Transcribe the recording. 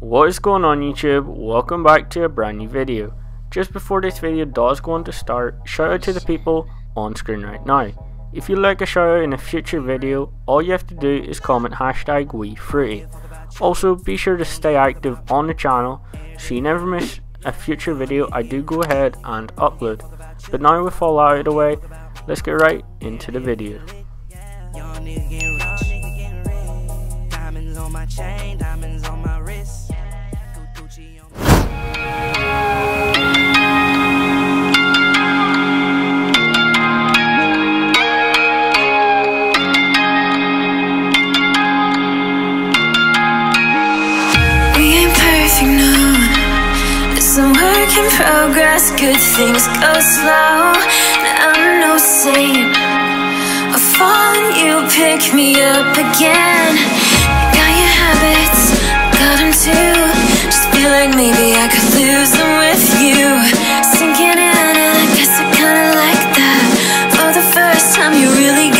What is going on YouTube? Welcome back to a brand new video. Just before this video does go on to start, shout out to the people on screen right now. If you'd like a shout out in a future video, all you have to do is comment hashtag WeFruity. Also be sure to stay active on the channel so you never miss a future video I do go ahead and upload. But now with all out of the way, let's get right into the video. work in progress, good things go slow. I'm no saint. I fall and you pick me up again. Got your habits, got them too. Just feel like maybe I could lose them with you. Sinking in, and I guess I kinda like that. For the first time, you really